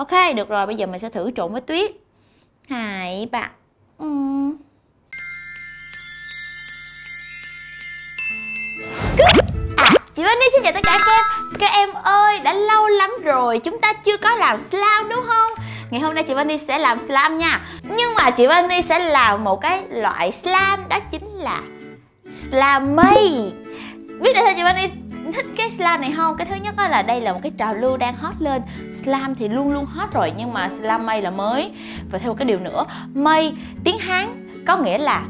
ok được rồi bây giờ mình sẽ thử trộn với tuyết hai bạn. uhm. Ừ. À, chị Vani xin chào tất cả các em Các em ơi, đã lâu lắm rồi chúng ta chưa có làm slam đúng không? Ngày hôm nay chị Vani sẽ làm slam nha Nhưng mà chị Vani sẽ làm một cái loại slam đó chính là slam mây Biết tại sao chị Vani thích cái slam này không? Cái thứ nhất là đây là một cái trào lưu đang hot lên. Slam thì luôn luôn hot rồi nhưng mà slam mây là mới. Và thêm một cái điều nữa Mây tiếng Hán có nghĩa là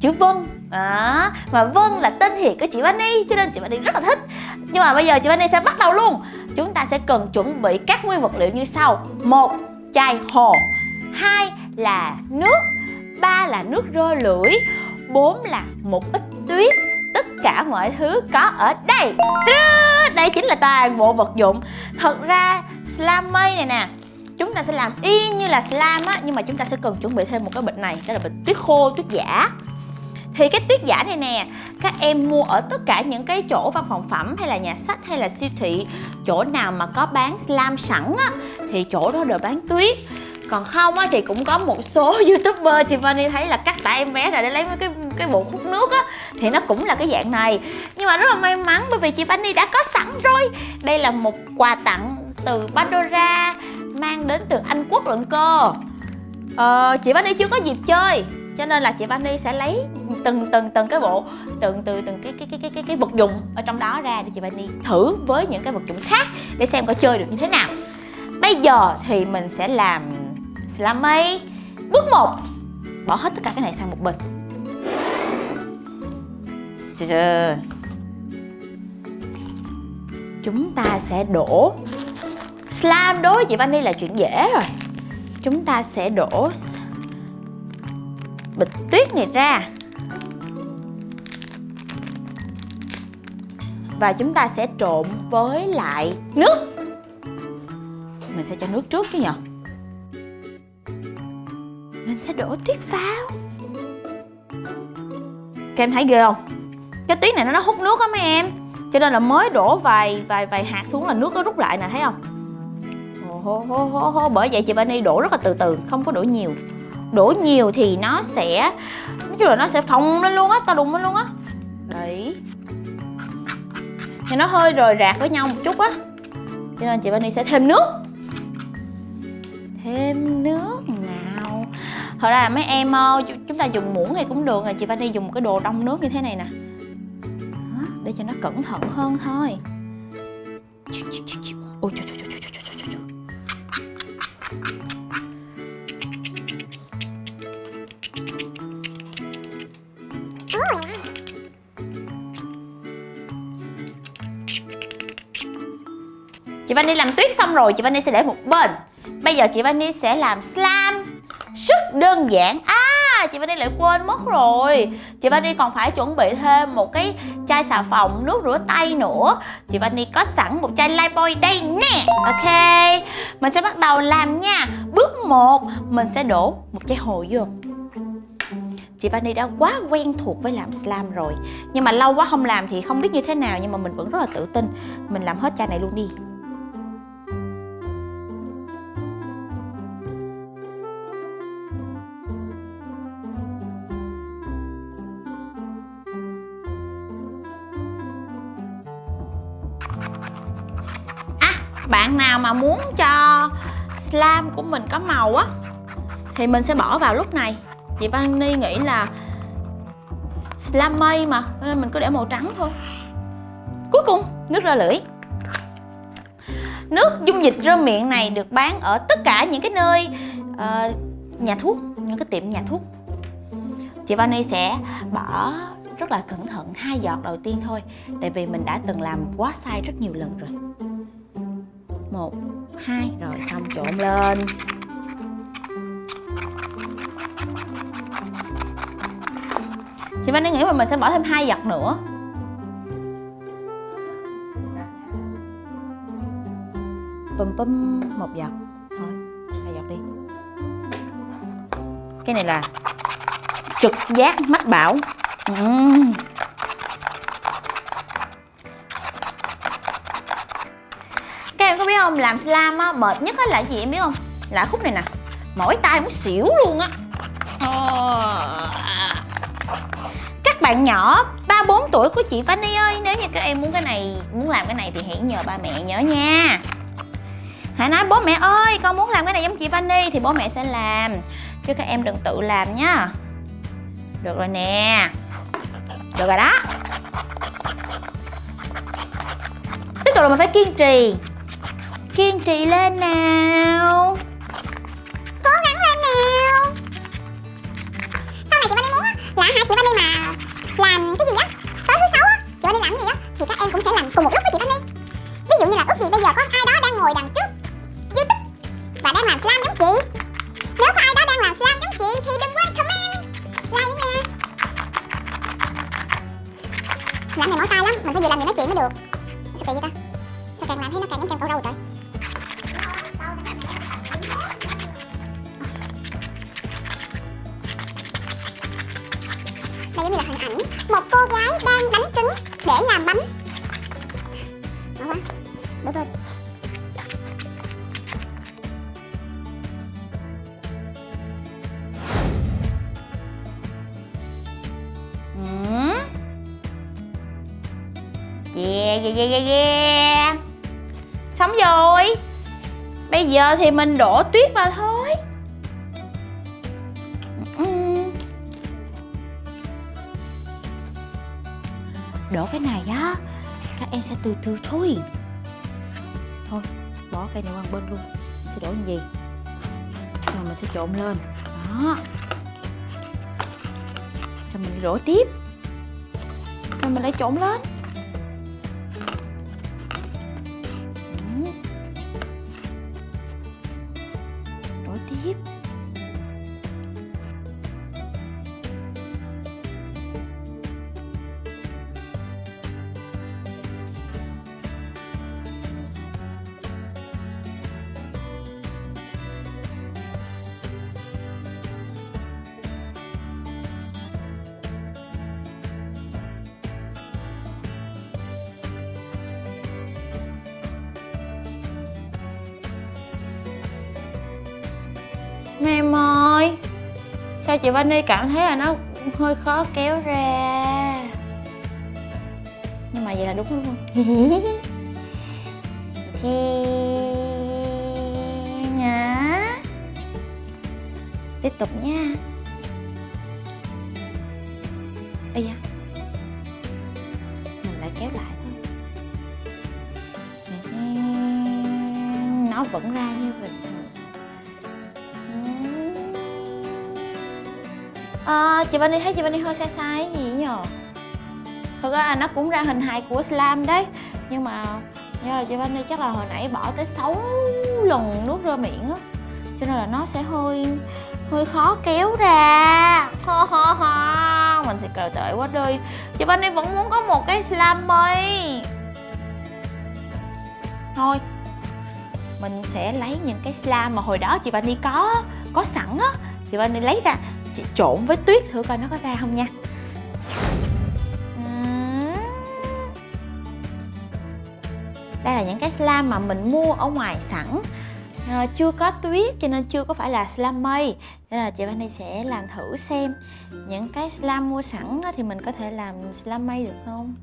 chữ vân. À, mà vân là tên thiệt của chị Bunny cho nên chị Bunny rất là thích. Nhưng mà bây giờ chị Bunny sẽ bắt đầu luôn. Chúng ta sẽ cần chuẩn bị các nguyên vật liệu như sau. Một chai hồ. Hai là nước. Ba là nước rơ lưỡi. Bốn là một ít tuyết cả mọi thứ có ở đây. Đây chính là toàn bộ vật dụng. Thật ra, slam mây này nè, chúng ta sẽ làm y như là slam á, nhưng mà chúng ta sẽ cần chuẩn bị thêm một cái bịch này, đó là bịch tuyết khô, tuyết giả. Thì cái tuyết giả này nè, các em mua ở tất cả những cái chỗ văn phòng phẩm hay là nhà sách hay là siêu thị, chỗ nào mà có bán slam sẵn á, thì chỗ đó đều bán tuyết. Còn không á thì cũng có một số youtuber, chị Vani thấy là cắt tả em bé rồi để lấy mấy cái cái bộ hút nước á thì nó cũng là cái dạng này. Nhưng mà rất là may mắn bởi vì chị Vani đã có sẵn rồi. Đây là một quà tặng từ Pandora mang đến từ Anh Quốc lận cơ. Ờ, chị Vani chưa có dịp chơi cho nên là chị Vani sẽ lấy từng từng từng cái bộ từng từ từng cái cái cái cái cái cái vật dụng ở trong đó ra để chị Vani thử với những cái vật dụng khác để xem có chơi được như thế nào. Bây giờ thì mình sẽ làm slime bước 1 bỏ hết tất cả cái này sang một bên chúng ta sẽ đổ slam đối với chị Vani là chuyện dễ rồi. Chúng ta sẽ đổ bịch tuyết này ra. Và chúng ta sẽ trộn với lại nước. Mình sẽ cho nước trước chứ nhở mình sẽ đổ tuyết vào các em thấy ghê không? Cái tuyết này nó hút nước á mấy em. Cho nên là mới đổ vài vài vài hạt xuống là nước nó rút lại nè thấy không? Hô, hô, hô, hô. bởi vậy chị bunny đổ rất là từ từ không có đổ nhiều. Đổ nhiều thì nó sẽ nói chung là nó sẽ phồng lên luôn á to đùng lên luôn á. Đấy. Thì nó hơi rời rạc với nhau một chút á. Cho nên chị bunny sẽ thêm nước. Thêm nước nào. Thật ra là mấy em ờ, chúng ta dùng muỗng thì cũng được rồi chị bunny dùng một cái đồ đông nước như thế này nè để cho nó cẩn thận hơn thôi. Ôi trời, trời, trời. Chị Vani làm tuyết xong rồi chị Vani sẽ để một bên. Bây giờ chị Vani sẽ làm slam. Rất đơn giản chị Vani lại quên mất rồi. Chị Vani còn phải chuẩn bị thêm một cái chai xà phòng nước rửa tay nữa. Chị Vani có sẵn một chai Lifebuoy đây nè. Ok, Mình sẽ bắt đầu làm nha. Bước 1 Mình sẽ đổ một chai hồ vô. Chị Vani đã quá quen thuộc với làm slam rồi. Nhưng mà lâu quá không làm thì không biết như thế nào, nhưng mà mình vẫn rất là tự tin. Mình làm hết chai này luôn đi. Mà muốn cho slam của mình có màu á thì mình sẽ bỏ vào lúc này. Chị Văn Ni nghĩ là slam mây mà nên mình cứ để màu trắng thôi. Cuối cùng nước ra lưỡi. Nước dung dịch rơ miệng này được bán ở tất cả những cái nơi uh, nhà thuốc những cái tiệm nhà thuốc. Chị Vani sẽ bỏ rất là cẩn thận hai giọt đầu tiên thôi tại vì mình đã từng làm quá sai rất nhiều lần rồi một, hai, rồi xong, trộn lên. Chị Vani nghĩ là mình sẽ bỏ thêm hai giọt nữa. Pum pum một giọt thôi, hai giọt đi. Cái này là trực giác mách bảo. Uhm. Không làm slam á, mệt nhất á là gì em biết không? Là khúc này nè. Mỏi tay muốn xỉu luôn á. Các bạn nhỏ, ba bốn tuổi của chị Fanny ơi, nếu như các em muốn cái này, muốn làm cái này thì hãy nhờ ba mẹ nhớ nha. Hãy nói, bố mẹ ơi, con muốn làm cái này giống chị Fanny thì bố mẹ sẽ làm. Chứ các em đừng tự làm nhá được rồi nè. Được rồi đó. Tiếp tục là mình phải kiên trì kiên trì lên nào. Cố gắng lên nào. Sau này chị Vani muốn á, là hai chị Vani mà làm cái gì á? Tới thứ sáu á chị Vani làm gì á? Thì các em cũng sẽ làm cùng một lúc với chị Vani ví dụ như là ước gì bây giờ có ai đó đang ngồi đằng trước youtube và đang làm slam giống chị. Nếu có ai đó đang làm slam giống chị thì đừng quên comment. Like nữa nha. Làm này mỏi tay lắm, mình phải vừa làm vừa nói chuyện mới được. Sao kỳ vậy ta? Sao càng làm thấy nó càng giống kem câu râu trời? Đây là hình ảnh một cô gái đang đánh trứng để làm bánh. Ngon quá được rồi yeah yeah yeah yeah yeah. Xong rồi. Bây giờ thì mình đổ tuyết vào thôi. Đổ cái này á. Các em sẽ từ từ thôi. Thôi, bỏ cây này qua bên luôn. Sẽ đổ gì? Rồi mình sẽ trộn lên. Đó. Rồi mình đổ tiếp. Rồi mình lại trộn lên. Nè em ơi. Sao chị Vani cảm thấy là nó hơi khó kéo ra? Nhưng mà vậy là đúng đúng không? chị nhá Tiếp tục nha. Ây da. Mình lại kéo lại thôi. Nó vẫn ra như bình à, chị Vani thấy chị Vani hơi sai sai cái gì nhờ thực ra là nó cũng ra hình hài của slam đấy. Nhưng mà do là chị Vani chắc là hồi nãy bỏ tới 6 lần nước rơ miệng á. Cho nên là nó sẽ hơi hơi khó kéo ra. Ho ho ho mình thì cờ tệ quá đi. Chị Vani vẫn muốn có một cái slam mây thôi mình sẽ lấy những cái slam mà hồi đó chị Vani có có sẵn á. Chị Vani lấy ra chị trộn với tuyết thử coi nó có ra không nha. Đây là những cái slam mà mình mua ở ngoài sẵn. À, chưa có tuyết cho nên chưa có phải là slam mây. Nên là chị Vani sẽ làm thử xem những cái slam mua sẵn thì mình có thể làm slam mây được không?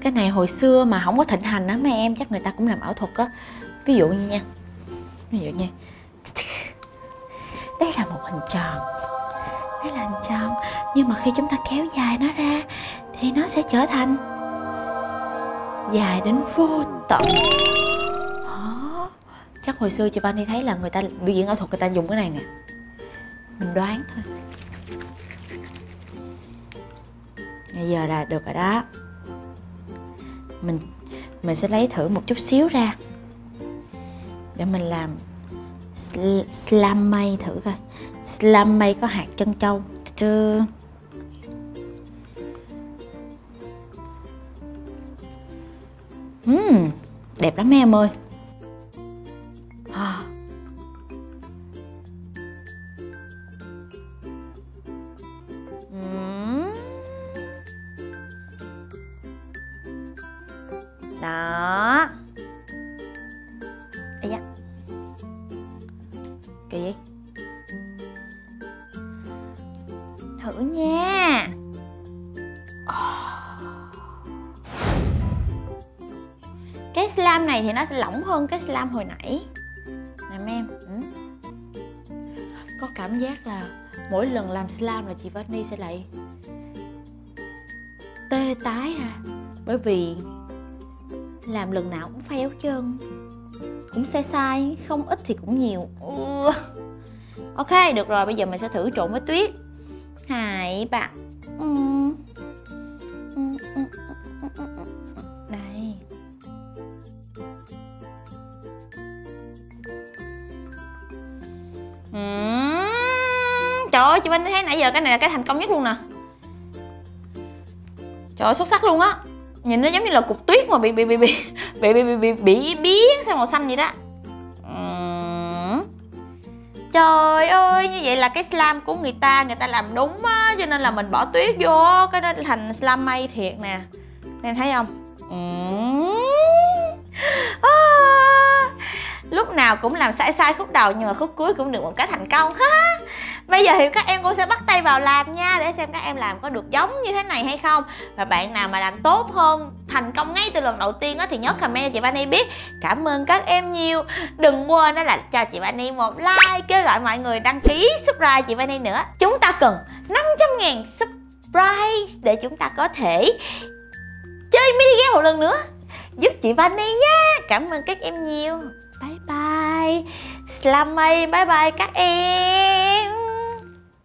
Cái này hồi xưa mà không có thịnh hành á mấy em chắc người ta cũng làm ảo thuật á. Ví dụ như nha ví dụ như đây là một hình tròn. Đây là hình tròn. Nhưng mà khi chúng ta kéo dài nó ra, thì nó sẽ trở thành dài đến vô tận. Đó. Chắc hồi xưa chị Vani thấy là người ta biểu diễn ảo thuật người ta dùng cái này nè. Mình đoán thôi. Bây giờ là được rồi đó. Mình mình sẽ lấy thử một chút xíu ra. Để mình làm slam mây thử coi. Slam mây có hạt chân châu. Chưa uhm, đẹp lắm em ơi. Kỳ vậy thử nha. Ờ. Cái slam này thì nó sẽ lỏng hơn cái slam hồi nãy. Nè mấy em ừ. có cảm giác là mỗi lần làm slam là chị Vani sẽ lại tê tái à. Bởi vì làm lần nào cũng fail chân cũng sai sai không ít thì cũng nhiều. Ừ. ok được rồi bây giờ mình sẽ thử trộn với tuyết. Hai ba ừ. ừ, ừ, đây. Trời ơi chị Vinh thấy nãy giờ cái này là cái thành công nhất luôn nè. Trời ơi xuất sắc luôn á. Nhìn nó giống như là cục tuyết mà bị bị bị bị bị bị bị, bị, bị biến sang màu xanh vậy đó. Uhm. trời ơi như vậy là cái slam của người ta người ta làm đúng á cho nên là mình bỏ tuyết vô cái đó thành slime mây thiệt nè. Em thấy không? Uhm. à, lúc nào cũng làm sai sai khúc đầu nhưng mà khúc cuối cũng được một cái thành công. Ha. Bây giờ thì các em cô sẽ bắt tay vào làm nha, Để xem các em làm có được giống như thế này hay không. Và bạn nào mà làm tốt hơn, Thành công ngay từ lần đầu tiên á, Thì nhớ comment cho chị Vani biết. Cảm ơn các em nhiều. Đừng quên đó là cho chị Vani một like, Kêu gọi mọi người đăng ký, subscribe chị Vani nữa. Chúng ta cần 500 ngàn subscribe Để chúng ta có thể Chơi mini game một lần nữa. Giúp chị Vani nha. Cảm ơn các em nhiều. Bye bye. Slammy bye bye các em.